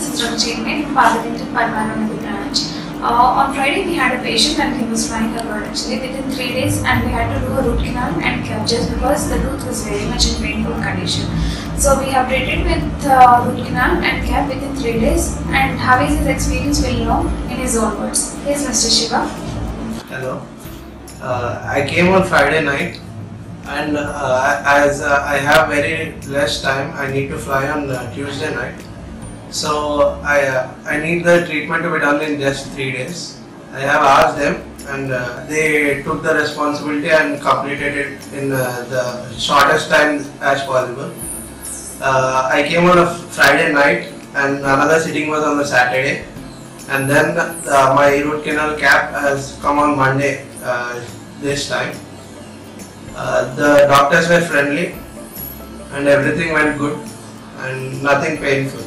Is Dr. Chairman, Partha Dental Padmanabhi branch. Uh, on Friday, we had a patient and he was flying abroad actually within three days, and we had to do a root canal and cap just because the tooth was very much in painful condition. So we have treated with uh, root canal and cap within three days. And how is his experience? Will know in his own words. Here's Mr. Shiva. Hello. Uh, I came on Friday night, and uh, as uh, I have very less time, I need to fly on uh, Tuesday night. So I uh, I need the treatment to be done in just three days. I have asked them, and uh, they took the responsibility and completed it in uh, the shortest time as possible. Uh, I came on a Friday night, and another sitting was on the Saturday and then uh, my root canal cap has come on Monday uh, this time. The doctors were friendly and everything went good and nothing painful.